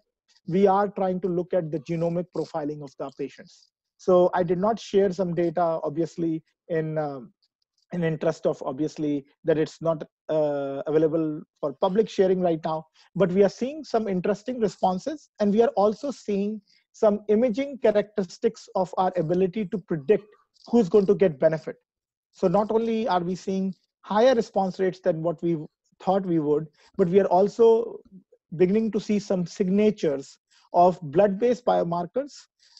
we are trying to look at the genomic profiling of the patients. So I did not share some data, obviously, in um, in interest of obviously that it's not uh, available for public sharing right now but we are seeing some interesting responses and we are also seeing some imaging characteristics of our ability to predict who's going to get benefit. So not only are we seeing higher response rates than what we thought we would but we are also beginning to see some signatures of blood-based biomarkers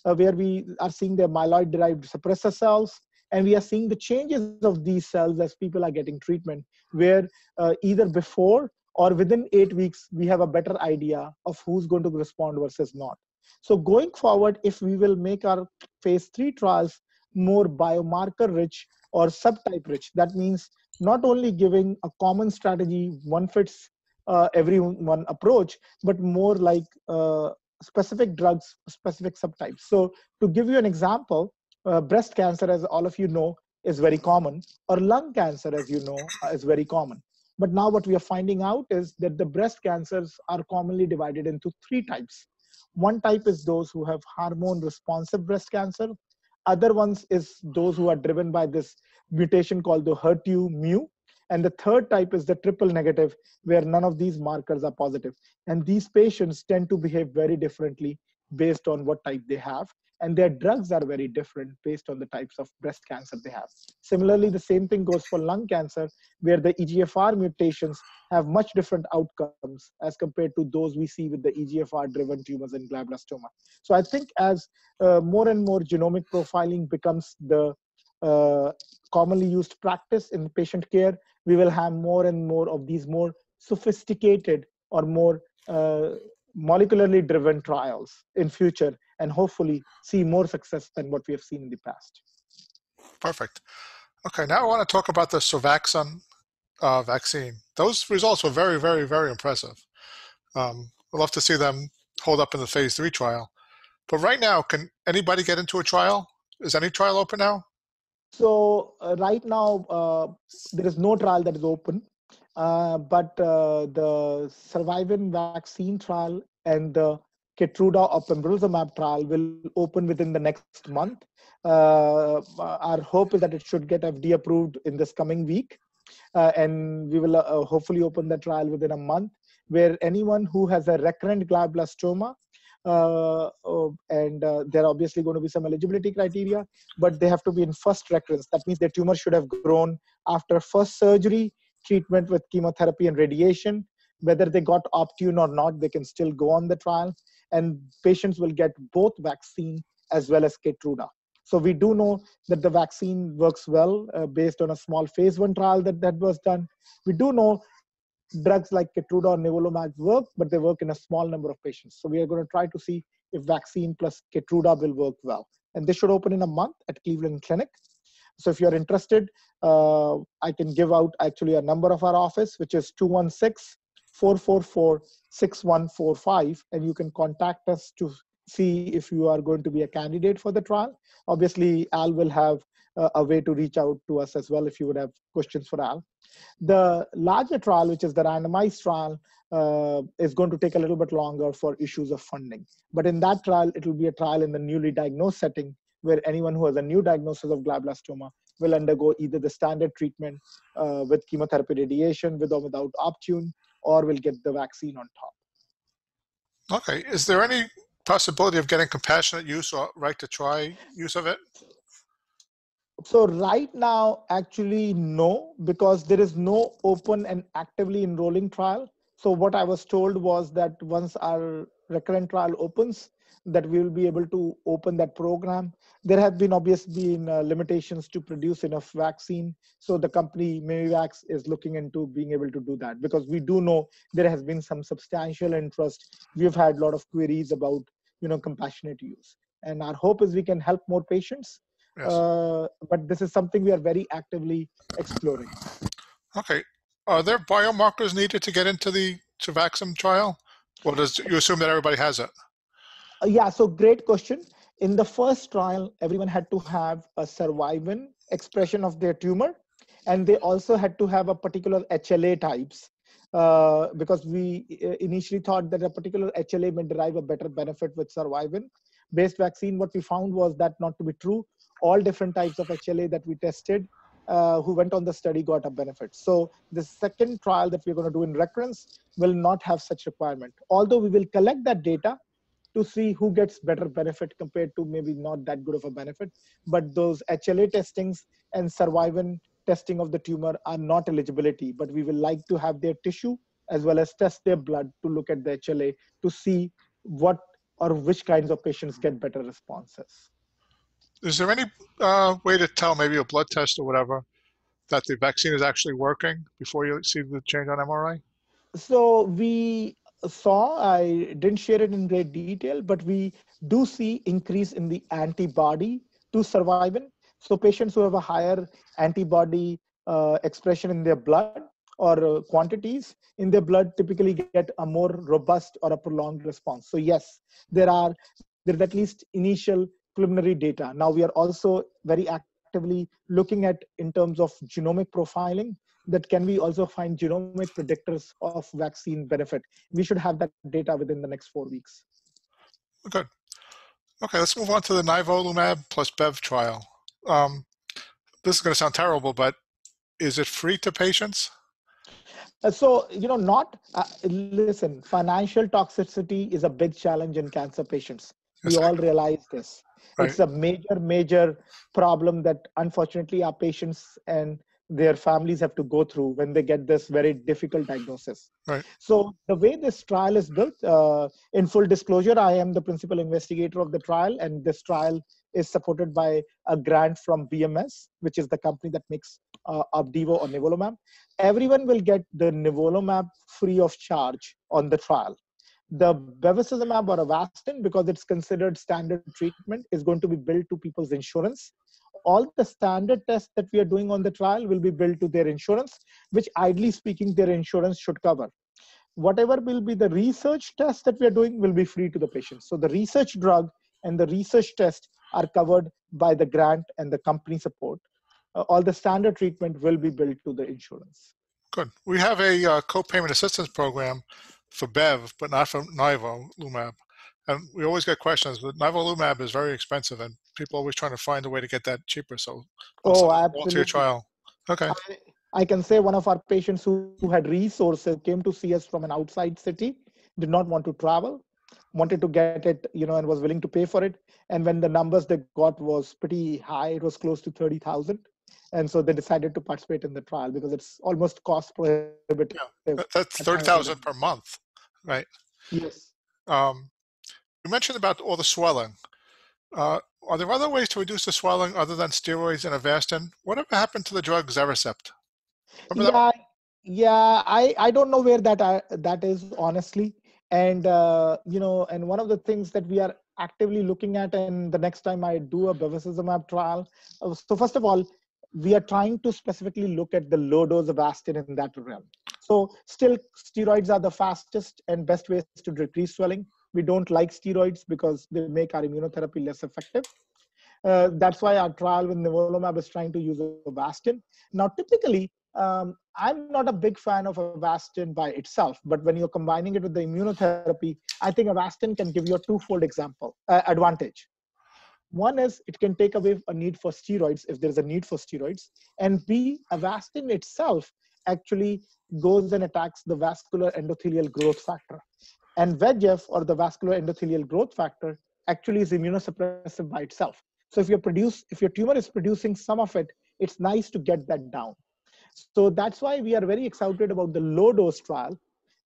uh, where we are seeing the myeloid derived suppressor cells and we are seeing the changes of these cells as people are getting treatment where uh, either before or within eight weeks we have a better idea of who's going to respond versus not so going forward if we will make our phase three trials more biomarker rich or subtype rich that means not only giving a common strategy one fits uh, everyone approach but more like uh, specific drugs specific subtypes so to give you an example uh, breast cancer, as all of you know, is very common, or lung cancer, as you know, uh, is very common. But now what we are finding out is that the breast cancers are commonly divided into three types. One type is those who have hormone responsive breast cancer. Other ones is those who are driven by this mutation called the HER2 mu. And the third type is the triple negative, where none of these markers are positive. And these patients tend to behave very differently based on what type they have and their drugs are very different based on the types of breast cancer they have. Similarly, the same thing goes for lung cancer, where the EGFR mutations have much different outcomes as compared to those we see with the EGFR driven tumors in glioblastoma. So I think as uh, more and more genomic profiling becomes the uh, commonly used practice in patient care, we will have more and more of these more sophisticated or more uh, molecularly driven trials in future and hopefully see more success than what we have seen in the past. Perfect. Okay, now I want to talk about the SurVaxM uh, vaccine. Those results were very, very, very impressive. Um, I'd love to see them hold up in the phase three trial. But right now, can anybody get into a trial? Is any trial open now? So uh, right now, uh, there is no trial that is open. Uh, but uh, the Survivin vaccine trial and the Keytruda or pembrolizumab trial will open within the next month. Uh, our hope is that it should get FDA approved in this coming week. Uh, and we will uh, hopefully open the trial within a month where anyone who has a recurrent glioblastoma uh, uh, and uh, there are obviously going to be some eligibility criteria, but they have to be in first recurrence. That means their tumor should have grown after first surgery, treatment with chemotherapy and radiation. Whether they got Optune or not, they can still go on the trial and patients will get both vaccine as well as Keytruda. So we do know that the vaccine works well uh, based on a small phase one trial that, that was done. We do know drugs like Keytruda or nivolumab work, but they work in a small number of patients. So we are going to try to see if vaccine plus Keytruda will work well. And this should open in a month at Cleveland Clinic. So if you're interested, uh, I can give out actually a number of our office, which is 216 444 6145 and you can contact us to see if you are going to be a candidate for the trial. Obviously, Al will have uh, a way to reach out to us as well if you would have questions for Al. The larger trial, which is the randomized trial, uh, is going to take a little bit longer for issues of funding. But in that trial, it will be a trial in the newly diagnosed setting where anyone who has a new diagnosis of glioblastoma will undergo either the standard treatment uh, with chemotherapy radiation with or without Optune or will get the vaccine on top. Okay. Is there any possibility of getting compassionate use or right to try use of it? So right now, actually, no, because there is no open and actively enrolling trial. So what I was told was that once our recurrent trial opens, that we will be able to open that program. There have been obviously been uh, limitations to produce enough vaccine. So the company MimiVax is looking into being able to do that because we do know there has been some substantial interest. We've had a lot of queries about, you know, compassionate use. And our hope is we can help more patients. Yes. Uh, but this is something we are very actively exploring. Okay. are there biomarkers needed to get into the SurVaxM trial? Or does you assume that everybody has it? Uh, yeah, so great question. In the first trial, everyone had to have a survivin expression of their tumor, and they also had to have a particular HLA types. Uh, because we uh, initially thought that a particular HLA may derive a better benefit with survivin based vaccine. What we found was that not to be true. All different types of HLA that we tested uh, who went on the study got a benefit. So the second trial that we're going to do in recurrence will not have such requirement. Although we will collect that data to see who gets better benefit compared to maybe not that good of a benefit. But those HLA testings and survivin testing of the tumor are not eligibility, but we will like to have their tissue as well as test their blood to look at the HLA to see what or which kinds of patients get better responses. Is there any uh, way to tell, maybe a blood test or whatever, that the vaccine is actually working before you see the change on MRI? So we saw, I didn't share it in great detail, but we do see increase in the antibody to survivin. So patients who have a higher antibody uh, expression in their blood or uh, quantities in their blood typically get a more robust or a prolonged response. So yes, there are there is at least initial preliminary data. Now we are also very actively looking at in terms of genomic profiling that can we also find genomic predictors of vaccine benefit. We should have that data within the next four weeks. Good. Okay, let's move on to the nivolumab plus Bev trial. Um, this is going to sound terrible, but is it free to patients? Uh, so, you know, not, uh, listen, financial toxicity is a big challenge in cancer patients. We all realize this. Right. It's a major, major problem that unfortunately our patients and their families have to go through when they get this very difficult diagnosis. Right. So the way this trial is built, uh, in full disclosure, I am the principal investigator of the trial, and this trial is supported by a grant from BMS, which is the company that makes uh, Opdivo or nivolumab. Everyone will get the nivolumab free of charge on the trial. The bevacizumab or Avastin, because it's considered standard treatment, is going to be billed to people's insurance. All the standard tests that we are doing on the trial will be billed to their insurance, which ideally speaking, their insurance should cover. Whatever will be the research test that we are doing will be free to the patient. So the research drug and the research test are covered by the grant and the company support. Uh, all the standard treatment will be billed to the insurance. Good. We have a uh, co-payment assistance program for Bev, but not for nivolumab. And we always get questions, but nivolumab is very expensive, and people are always trying to find a way to get that cheaper. So, oh, absolutely. your trial. Okay. I, I, can say one of our patients who, who had resources came to see us from an outside city, did not want to travel, wanted to get it, you know, and was willing to pay for it. And when the numbers they got was pretty high, it was close to 30,000 and so they decided to participate in the trial because it's almost cost prohibitive. Yeah, that's thirty thousand per month, right? Yes. Um, you mentioned about all the swelling. Uh, are there other ways to reduce the swelling other than steroids and Avastin? Whatever happened to the drug Xerecept? yeah, yeah. I I don't know where that uh, that is honestly, and uh, you know, and one of the things that we are actively looking at, and the next time I do a bevacizumab trial. Uh, so first of all, we are trying to specifically look at the low dose of Avastin in that realm. So still steroids are the fastest and best ways to decrease swelling. We don't like steroids because they make our immunotherapy less effective. Uh, that's why our trial with nivolumab is trying to use Avastin. Now, typically, um, I'm not a big fan of Avastin by itself, but when you're combining it with the immunotherapy, I think Avastin can give you a twofold example uh, advantage. One is it can take away a need for steroids if there's a need for steroids. And B, Avastin itself actually goes and attacks the vascular endothelial growth factor. And VEGF or the vascular endothelial growth factor actually is immunosuppressive by itself. So if you produce, if your tumor is producing some of it, it's nice to get that down. So that's why we are very excited about the low dose trial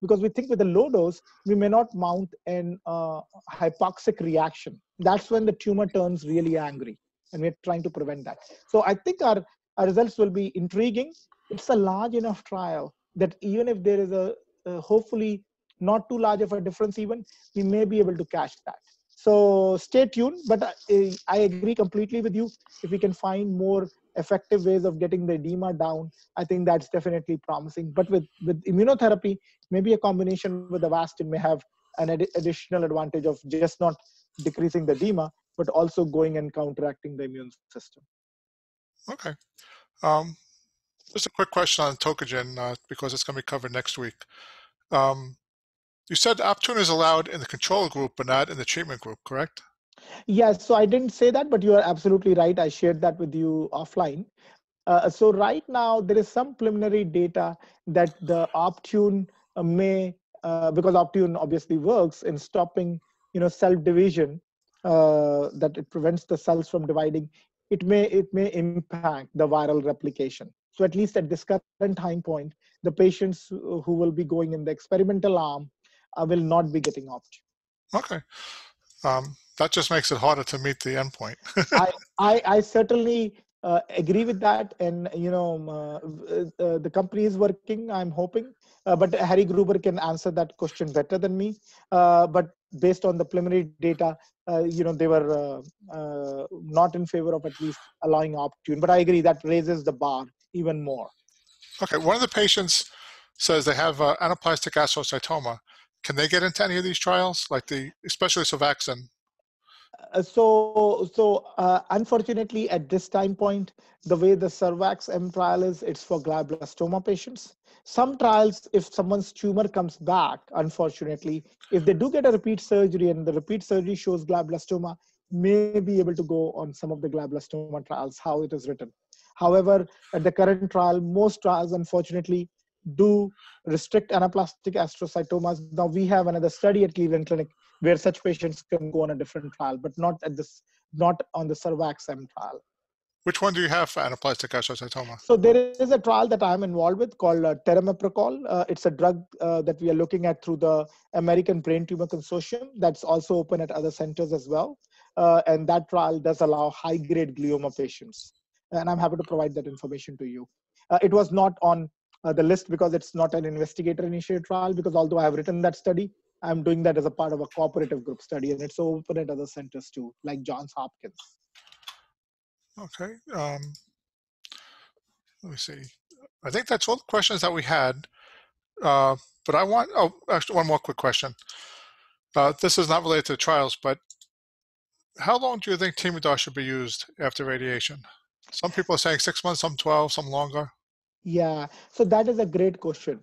because we think with the low dose, we may not mount an uh, hypoxic reaction. That's when the tumor turns really angry, and we're trying to prevent that. So I think our, our results will be intriguing. It's a large enough trial that even if there is a, a hopefully not too large of a difference, even we may be able to catch that. So stay tuned. But I, I agree completely with you. If we can find more effective ways of getting the edema down, I think that's definitely promising. But with, with immunotherapy, maybe a combination with Avastin may have an ad- additional advantage of just not decreasing the edema, but also going and counteracting the immune system. Okay. Um, just a quick question on Tocagen, uh, because it's going to be covered next week. Um, you said Optune is allowed in the control group, but not in the treatment group, correct? Yes, so I didn't say that, but you are absolutely right. I shared that with you offline. Uh, so right now, there is some preliminary data that the Optune uh, may, uh, because Optune obviously works in stopping, you know, cell division, uh, that it prevents the cells from dividing. It may it may impact the viral replication. So at least at this current time point, the patients who will be going in the experimental arm will not be getting Optune. Okay. Um, that just makes it harder to meet the endpoint. I, I, I certainly uh, agree with that, and you know uh, uh, the company is working. I'm hoping, uh, but Harry Gruber can answer that question better than me. Uh, but based on the preliminary data, uh, you know they were not in favor of at least allowing Optune. But I agree that raises the bar even more. Okay, one of the patients says they have anaplastic astrocytoma. Can they get into any of these trials, like the especially SurVaxM? Uh, so so uh, unfortunately at this time point the way the SurVaxM trial is it's for glioblastoma patients. Some trials if someone's tumor comes back unfortunately if they do get a repeat surgery and the repeat surgery shows glioblastoma may be able to go on some of the glioblastoma trials how it is written. However at the current trial most trials unfortunately do restrict anaplastic astrocytomas now we have another study at cleveland clinic where such patients can go on a different trial, but not at this, not on the SurVaxM trial. Which one do you have for anaplastic astrocytoma? So there is a trial that I'm involved with called uh, Terameprocol. Uh, it's a drug uh, that we are looking at through the American Brain Tumor Consortium. That's also open at other centers as well. Uh, and that trial does allow high-grade glioma patients. And I'm happy to provide that information to you. Uh, it was not on uh, the list because it's not an investigator-initiated trial. Because although I have written that study, I'm doing that as a part of a cooperative group study, and it's open at other centers too, like Johns Hopkins. Okay. Um, let me see. I think that's all the questions that we had. Uh, but I want, oh, actually, one more quick question. Uh, this is not related to trials, but how long do you think Temodar should be used after radiation? Some people are saying six months, some 12, some longer. Yeah, so that is a great question.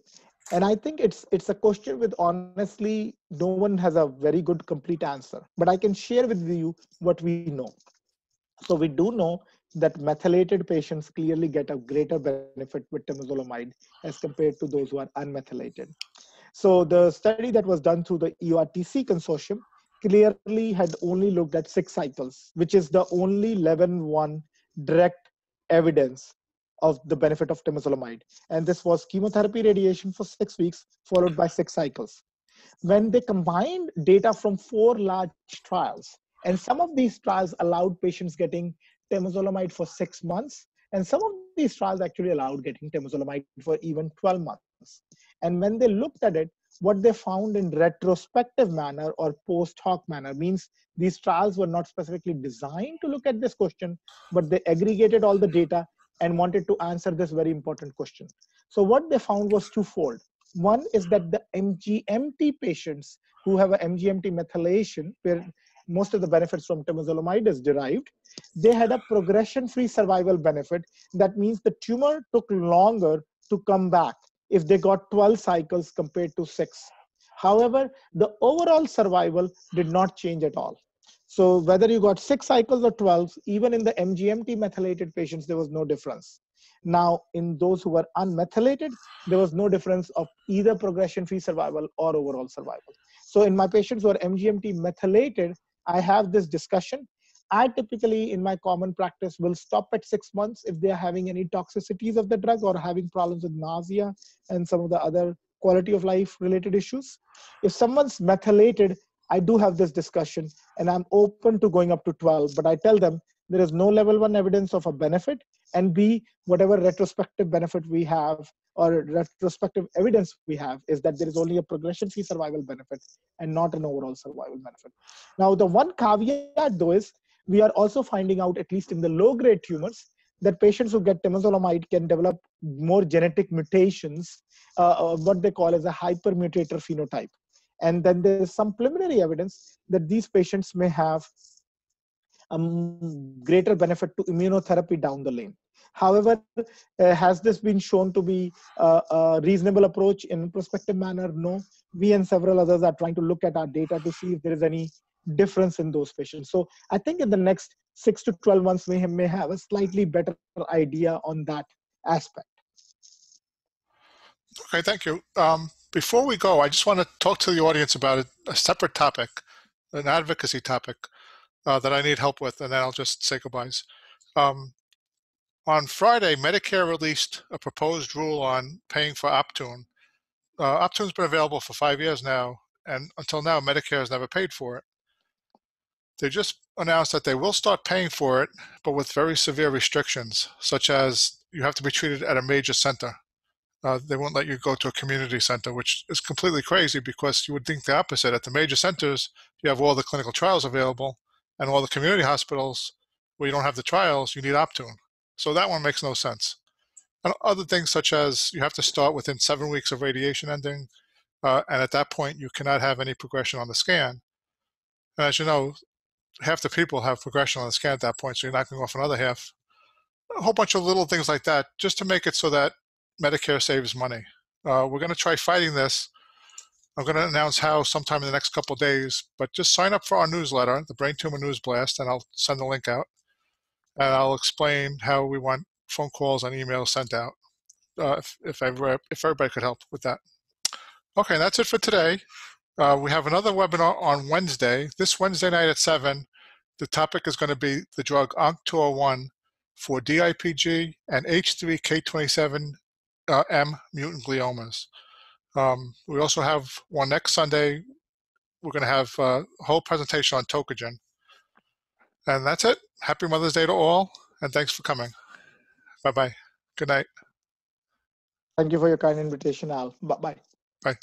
And i think it's it's a question with honestly no one has a very good complete answer. But i can share with you what we know. So we do know that methylated patients clearly get a greater benefit with temozolomide as compared to those who are unmethylated. So the study that was done through the EORTC consortium clearly had only looked at six cycles which is the only 11 1 direct evidence of the benefit of temozolomide. And this was chemotherapy radiation for six weeks, followed by six cycles. When they combined data from four large trials, and some of these trials allowed patients getting temozolomide for six months, and some of these trials actually allowed getting temozolomide for even 12 months. And when they looked at it, what they found in retrospective manner or post hoc manner means these trials were not specifically designed to look at this question, but they aggregated all the data and wanted to answer this very important question. So what they found was twofold. One is that the MGMT patients who have a MGMT methylation, where most of the benefits from temozolomide is derived, they had a progression-free survival benefit. That means the tumor took longer to come back if they got 12 cycles compared to six. However, the overall survival did not change at all. So whether you got six cycles or 12, even in the MGMT methylated patients, there was no difference. Now, in those who were unmethylated, there was no difference of either progression-free survival or overall survival. So in my patients who are MGMT methylated, I have this discussion. I typically, in my common practice, will stop at six months if they're having any toxicities of the drug or having problems with nausea and some of the other quality of life related issues. If someone's methylated, I do have this discussion and I'm open to going up to 12, but I tell them there is no level one evidence of a benefit and B, whatever retrospective benefit we have or retrospective evidence we have is that there is only a progression-free survival benefit and not an overall survival benefit. Now, the one caveat though is we are also finding out, at least in the low-grade tumors, that patients who get temozolomide can develop more genetic mutations, uh, what they call as a hypermutator phenotype. And then there's some preliminary evidence that these patients may have um, greater benefit to immunotherapy down the lane. However, uh, has this been shown to be a, a, reasonable approach in prospective manner? No. We and several others are trying to look at our data to see if there is any difference in those patients. So I think in the next six to 12 months, we may have a slightly better idea on that aspect. Okay, thank you. Um, before we go, I just want to talk to the audience about a, a separate topic, an advocacy topic uh, that I need help with, and then I'll just say goodbyes. Um, on Friday, Medicare released a proposed rule on paying for Optune. Uh, Optune's been available for five years now, and until now, Medicare has never paid for it. They just announced that they will start paying for it, but with very severe restrictions, such as you have to be treated at a major center. Uh, they won't let you go to a community center, which is completely crazy because you would think the opposite. At the major centers, you have all the clinical trials available, and all the community hospitals where you don't have the trials, you need Optune. So that one makes no sense. And other things such as you have to start within seven weeks of radiation ending, uh, and at that point you cannot have any progression on the scan. And as you know, half the people have progression on the scan at that point, so you're knocking off another half. A whole bunch of little things like that, just to make it so that Medicare saves money. Uh, we're going to try fighting this. I'm going to announce how sometime in the next couple days, but just sign up for our newsletter, the Brain Tumor News Blast, and I'll send the link out and I'll explain how we want phone calls and emails sent out uh, if, if, everybody, if everybody could help with that. Okay, that's it for today. Uh, we have another webinar on Wednesday. This Wednesday night at 7, the topic is going to be the drug ONC201 for DIPG and H3K27M uh, mutant gliomas. Um, we also have one next Sunday. We're going to have uh, a whole presentation on Tocagen. And that's it. Happy Mother's Day to all, and thanks for coming. Bye bye. Good night. Thank you for your kind invitation, Al. Bye bye. Bye.